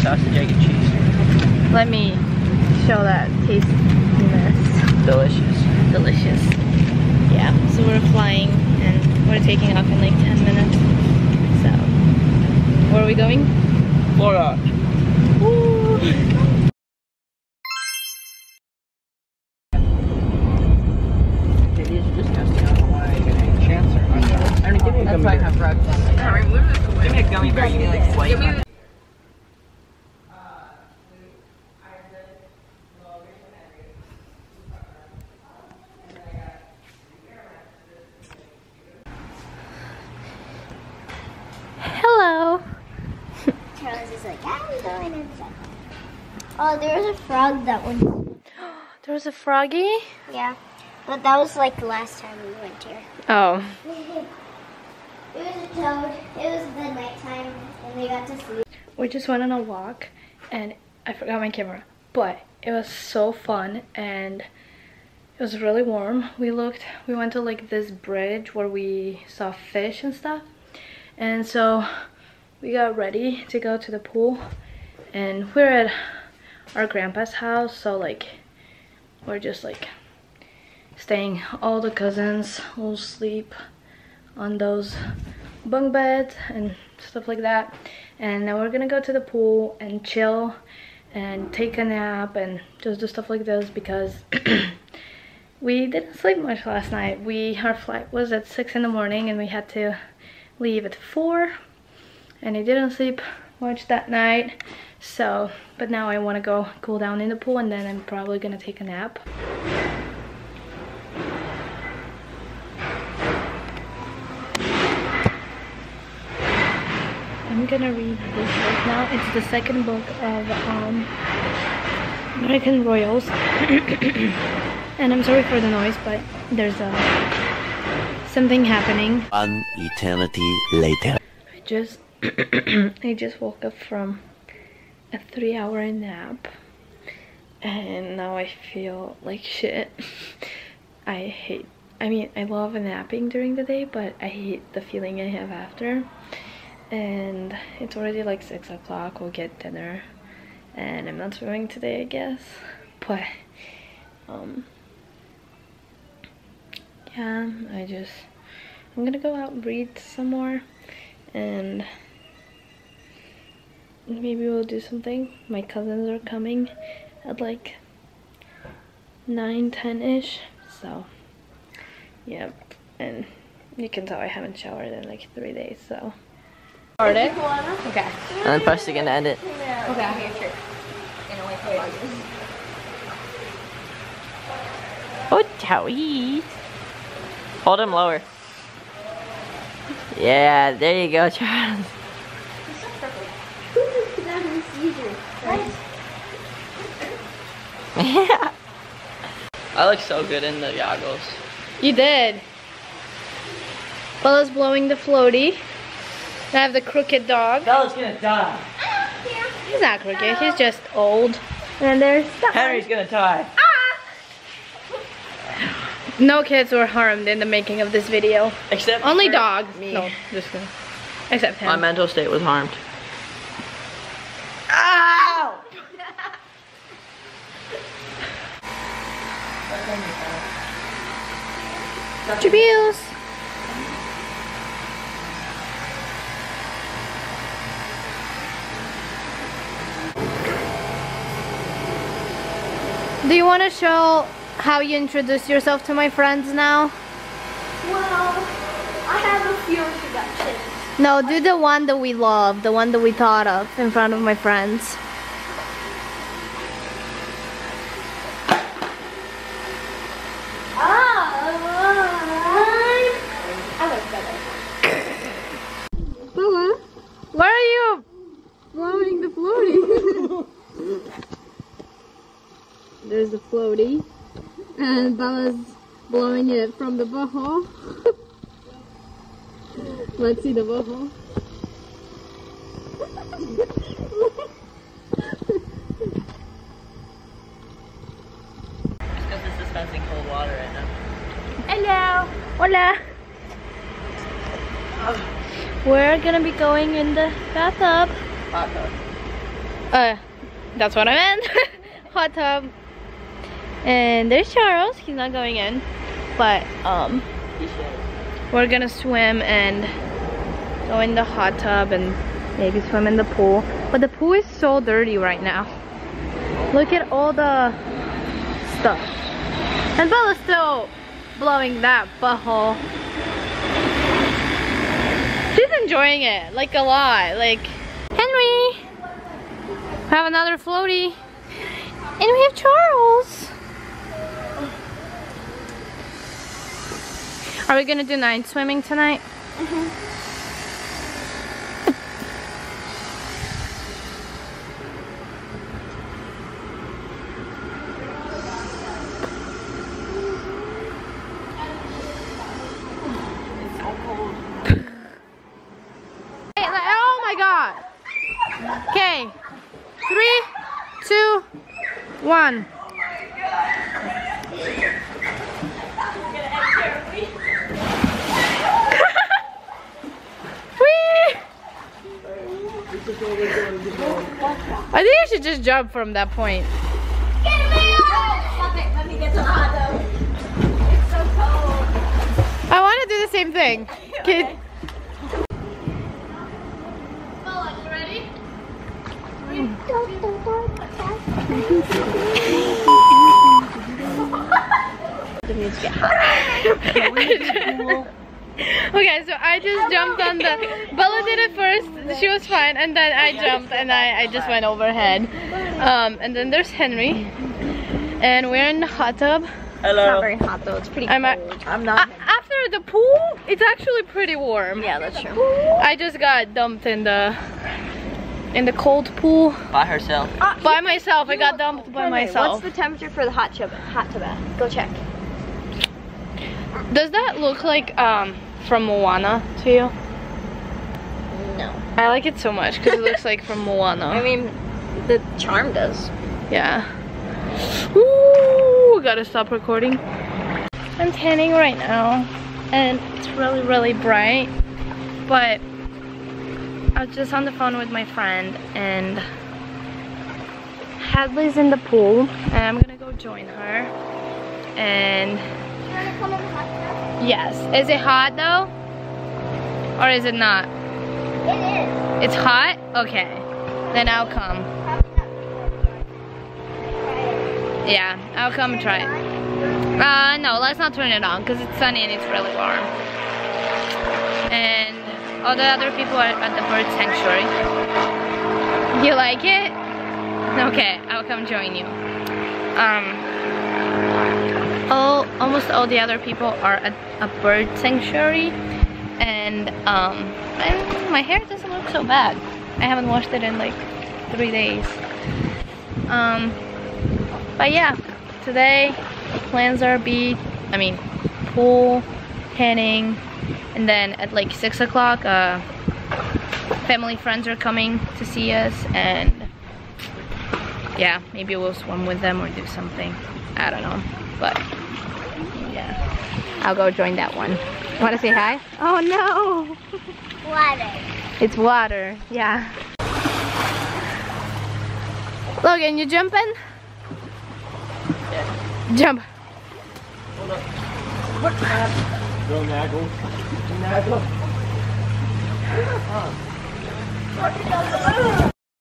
Sausage, egg, and cheese. Let me show that tastiness. Delicious. Delicious. Yeah, so we're flying and we're taking off in like 10 minutes. So, where are we going? Florida. Woo! It is disgusting. I don't know why I get a chance or I don't give me a gummy bear. Give me a gummy bear. You need like flavor. Hello! Charles is like, I'm going inside. Oh, there was a frog that one. There was a froggy? Yeah, but that was like the last time we went here. Oh. It was a toad. It was the nighttime, and they got to sleep. We just went on a walk and I forgot my camera. But it was so fun and it was really warm. We looked, we went to like this bridge where we saw fish and stuff. And so we got ready to go to the pool and we're at our grandpa's house. So like we're just like staying. All the cousins will sleep on those bunk beds and stuff like that and now we're gonna go to the pool and chill and take a nap and just do stuff like this because we didn't sleep much last night we our flight was at six in the morning and we had to leave at four and I didn't sleep much that night so but now I want to go cool down in the pool and then I'm probably gonna take a nap I'm gonna read this book now. It's the second book of um, American Royals. and I'm sorry for the noise, but there's a something happening. One eternity later. I just I just woke up from a three hour nap and now I feel like shit. I hate I mean I love napping during the day but I hate the feeling I have after and it's already like six o'clock we'll get dinner and i'm not swimming today i guess but um yeah i just i'm gonna go out and read some more and maybe we'll do something my cousins are coming at like 9 10 ish so yep and you can tell i haven't showered in like three days so Started? Okay. And then press again to end it. Okay. Oh, Towie. Hold him lower. Yeah, there you go, Charles. Yeah. I look so good in the goggles. You did. Bella's blowing the floaty. I have the crooked dog. Bella's gonna die. He's not crooked, he's just old. And there's Henry's gonna die. Ah! No kids were harmed in the making of this video. Except Only for dogs. Me. No, just kidding. Except him. My mental state was harmed. Ow! Jabills. Do you want to show how you introduce yourself to my friends now? Well, I have a few introductions. No, do the one that we love, the one that we thought of in front of my friends. Bella's blowing it from the boho. Let's see the boho. Hello! Hola! We're gonna be going in the bathtub. Hot tub. Uh, that's what I meant. Hot tub. And there's Charles. He's not going in, but um, we're gonna swim and go in the hot tub and maybe swim in the pool. But the pool is so dirty right now. Look at all the stuff. And Bella's still blowing that butthole. She's enjoying it, like a lot. Like, Henry! We Have another floaty. And we have Charles. Are we gonna do night swimming tonight? Hey, Oh my god. Okay. Three, two, one. I think I should just jump from that point. Stop it. Let me get some hot dog. It's so cold. I want to do the same thing. Okay. Okay, so I just jumped on the. Bella did it first. She was fine, and then I jumped and I, I just went overhead. Um, and then there's Henry, and we're in the hot tub. Hello. Not very hot though. It's pretty I'm at, I'm a- not. after the pool, it's actually pretty warm. Yeah, that's true. I just got dumped in the in the cold pool By herself. by myself. I got dumped by myself. What's the temperature for the hot tub? Hot tub. at? Go check. Does that look like um from Moana to you? No. I like it so much because it looks like from Moana. I mean, the charm does. Yeah. Ooh, gotta stop recording. I'm tanning right now, and it's really, really bright. But I was just on the phone with my friend, and Hadley's in the pool, and I'm gonna go join her. And You wanna come in the hot tub? yes, is it hot though, or is it not? It is. It's hot. Okay, then I'll come. Yeah, I'll come and try it. Uh, no, let's not turn it on because it's sunny and it's really warm. And all the other people are at the bird sanctuary. You like it? Okay, I'll come join you. Um, all, almost all the other people are at a bird sanctuary. And, um, my hair doesn't look so bad. I haven't washed it in like three days. Um, but yeah, today plans are be, I mean, pool, tanning, and then at like six o'clock, uh, family friends are coming to see us, and yeah, maybe we'll swim with them or do something. I don't know, but yeah, I'll go join that one. Want to say hi? Oh no, Water. it's water. Yeah. Logan, you jumping? Jump.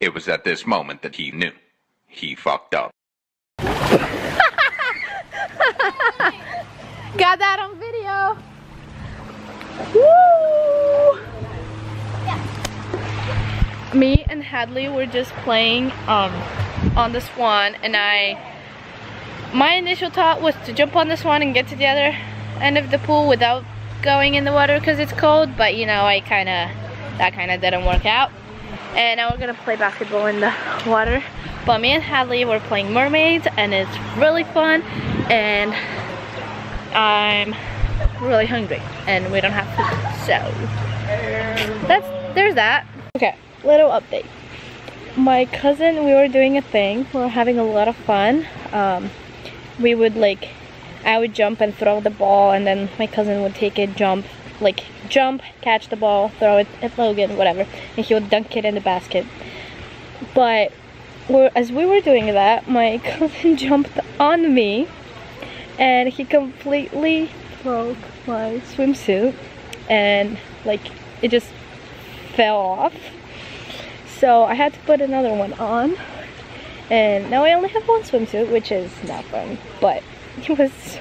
It was at this moment that he knew. He fucked up. Got that on video. Woo! Me and Hadley were just playing um, on the swan and I my initial thought was to jump on the swan and get to the other end of the pool without going in the water because it's cold but you know I kind of that kind of didn't work out and now we're gonna play basketball in the water but me and Hadley were playing mermaids and it's really fun and I'm really hungry and we don't have food so that's there's that. Okay little update. My cousin we were doing a thing. We were having a lot of fun. Um, we would like I would jump and throw the ball and then my cousin would take it, jump, like jump, catch the ball, throw it at Logan, whatever, and he would dunk it in the basket. But as we were doing that, my cousin jumped on me and he completely broke my swimsuit and like it just fell off. So I had to put another one on and now I only have one swimsuit which is not fun but it was so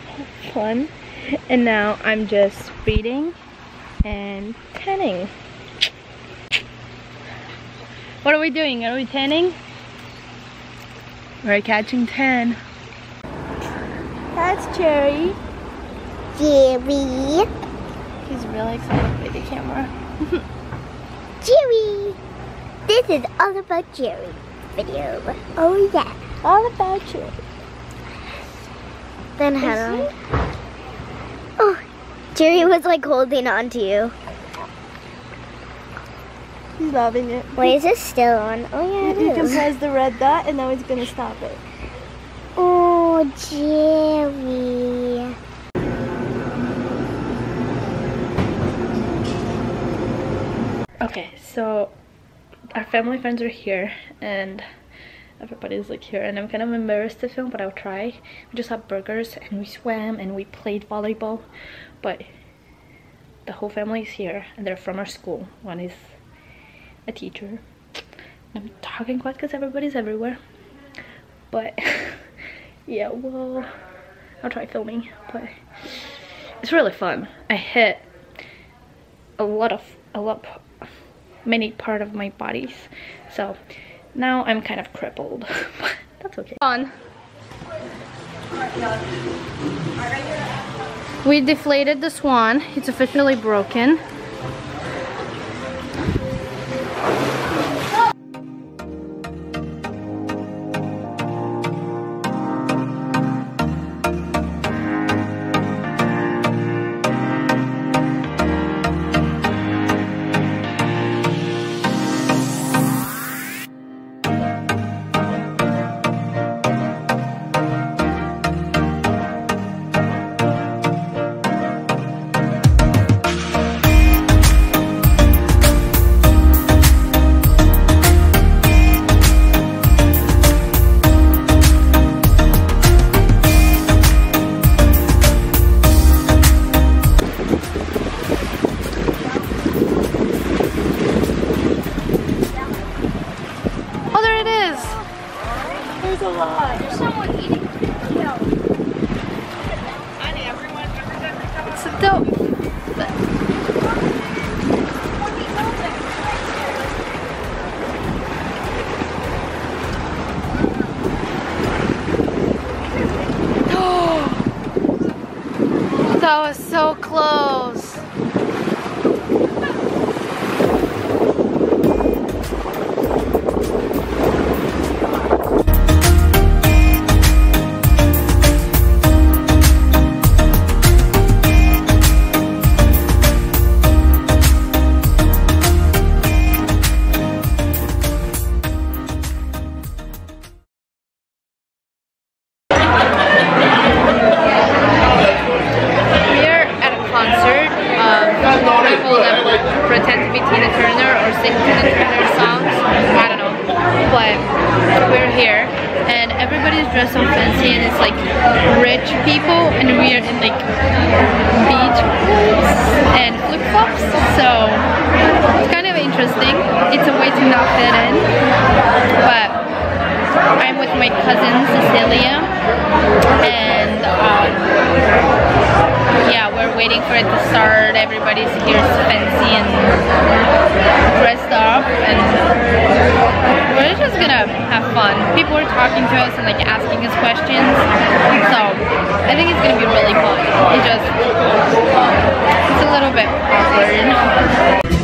fun and now I'm just reading and tanning. What are we doing? Are we tanning? We're catching 10. That's Cherry. Jerry. He's really excited by the camera. Jerry. This is all about Jerry video. Oh yeah. All about Jerry. Then head on. Oh, Jerry was like holding on to you. He's loving it. Wait, is it still on? Oh yeah, it You can press the red dot and now it's gonna stop it. Oh, Jerry. Okay, so our family friends are here and everybody's like here and I'm kind of embarrassed to film but I'll try. We just had burgers and we swam and we played volleyball but the whole family is here and they're from our school. One is a teacher. I'm talking quite because everybody's everywhere. But yeah well I'll try filming but it's really fun. I hit a lot of a lot many part of my bodies. So now I'm kind of crippled but that's okay. On we deflated the swan. It's officially broken that was so close. Turner songs. I don't know. But we're here and everybody's dressed so fancy and it's like rich people and we are in like beach and flip-flops. So it's kind of interesting. It's a way to not fit in. But I'm with my cousin Cecilia and um, yeah, we're waiting for it to start. Everybody's here fancy and dressed up, and we're just gonna have fun. People are talking to us and like asking us questions, so I think it's gonna be really fun. It just it's a little bit awkward.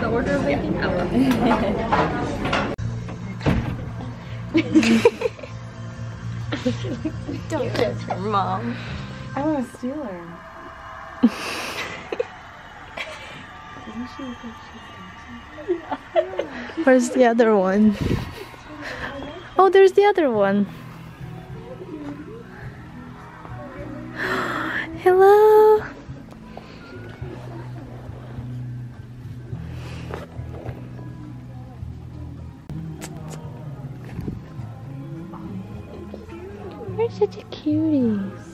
The order of baking? I love it. Don't kiss her, mom. I want to steal her. Where's the other one? Oh, there's the other one. Hello. Such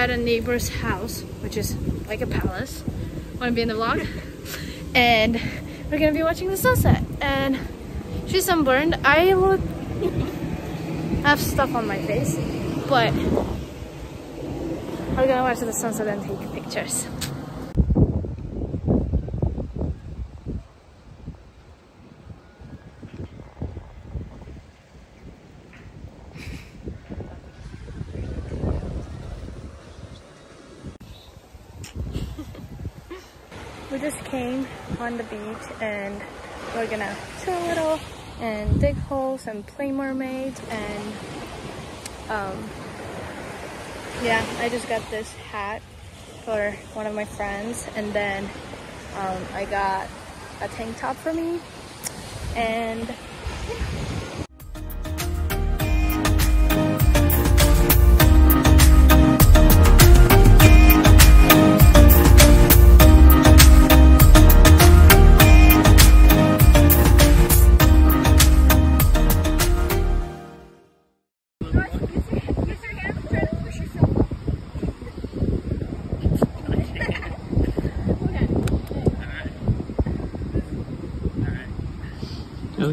at a neighbor's house, which is like a palace. Wanna be in the vlog? And we're gonna be watching the sunset. And she's sunburned. I look I have stuff on my face, but we're gonna watch the sunset and take pictures. Just came on the beach and we're gonna chill a little and dig holes and play mermaids and um yeah i just got this hat for one of my friends and then um, i got a tank top for me and How's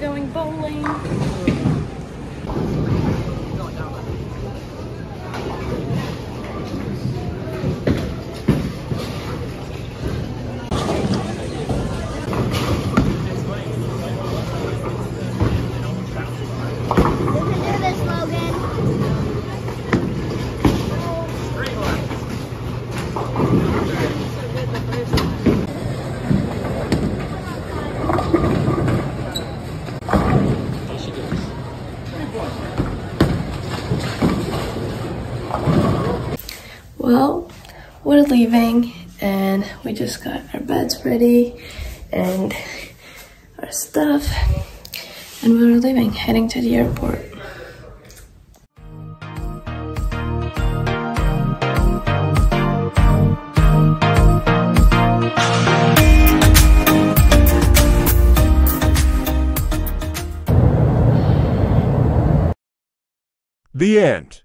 going bowling we're leaving and we just got our beds ready and our stuff and we're leaving, heading to the airport. The end.